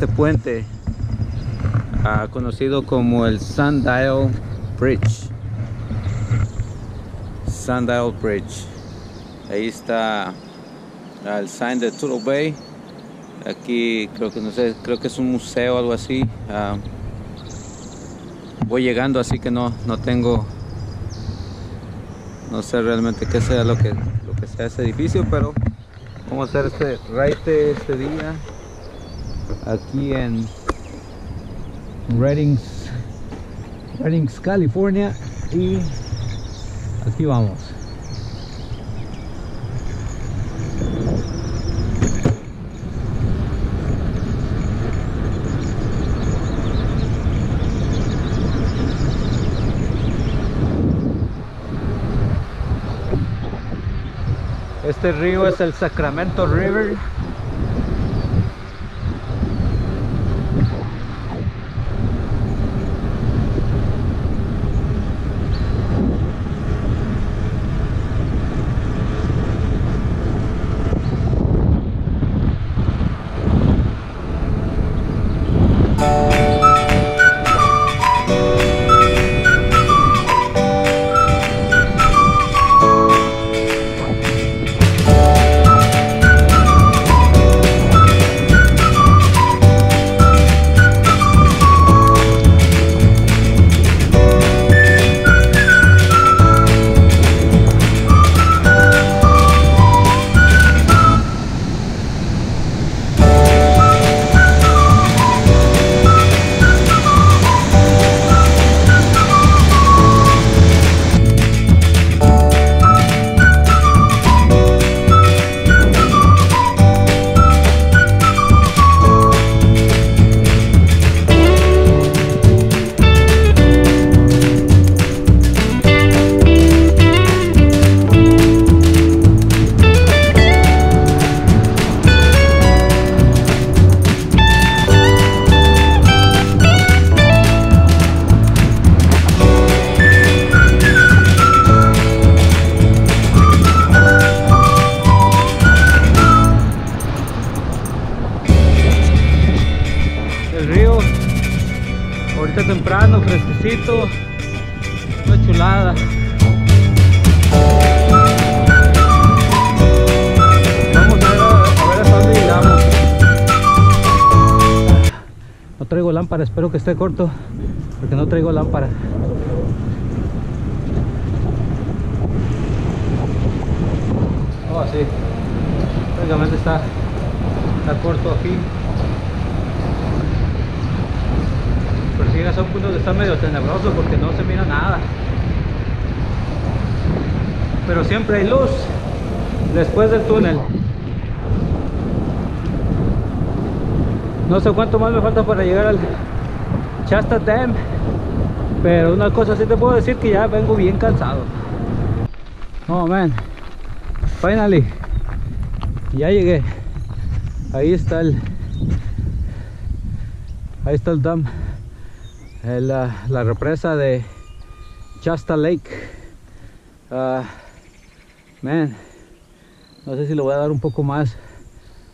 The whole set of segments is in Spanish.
este puente ah, conocido como el Sundial Bridge. Sundial Bridge. Ahí está el sign de Turtle Bay. Aquí creo que no sé creo que es un museo o algo así. Ah, voy llegando así que no no tengo no sé realmente qué sea lo que lo que sea ese edificio pero vamos a hacer este raite este día aquí en Reddings Reddings California y aquí vamos Este río es el Sacramento River. Ahorita temprano fresquecito. Una chulada. Vamos a ver a, ver hasta dónde llegamos. No traigo lámpara espero que esté corto porque no traigo lámpara. Oh sí. Prácticamente está está corto aquí pero si llegas a un punto que está medio tenebroso porque no se mira nada. Pero siempre hay luz después del túnel. No sé cuánto más me falta para llegar al Shasta Dam pero una cosa sí te puedo decir que ya vengo bien cansado. Oh man. Finally. Ya llegué. Ahí está el ahí está el dam la, represa de Shasta Lake. Uh, no sé si le voy a dar un poco más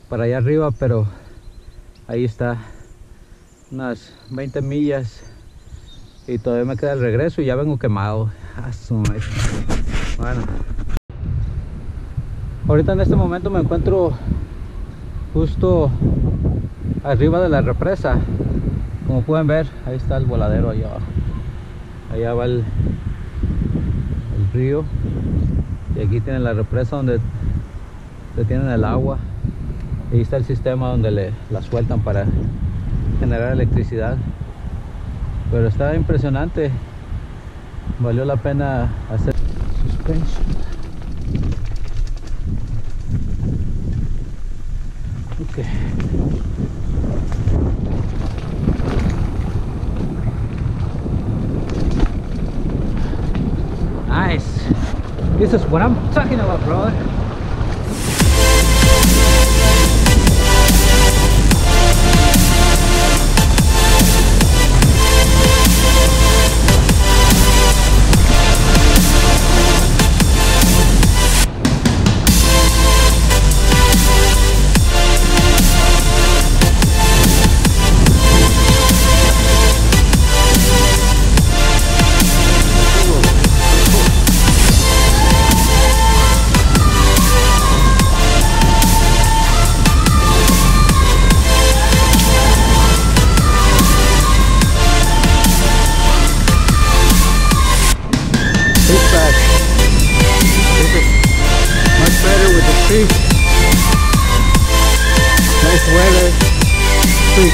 para allá arriba pero ahí está. Unas 20 millas y todavía me queda el regreso y ya vengo quemado. Ah, bueno. Ahorita en este momento me encuentro justo arriba de la represa como pueden ver ahí está el voladero allá abajo. Allá va el, río. Y aquí tienen la represa donde detienen el agua. Ahí está el sistema donde le la sueltan para generar electricidad. Pero está impresionante. Valió la pena hacer suspension ok nice. This is what I'm talking about brother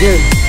Yeah.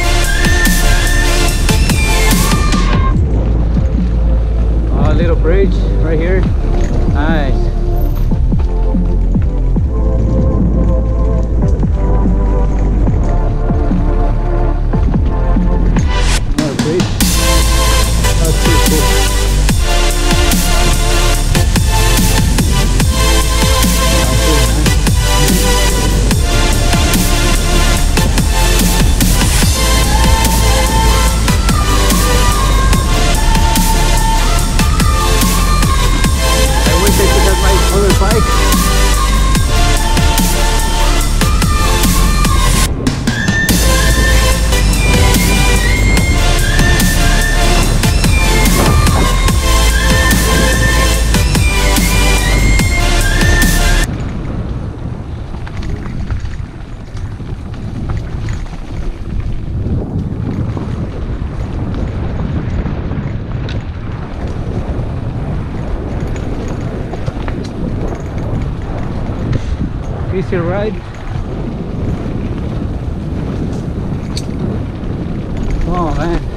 Easy ride. Oh man,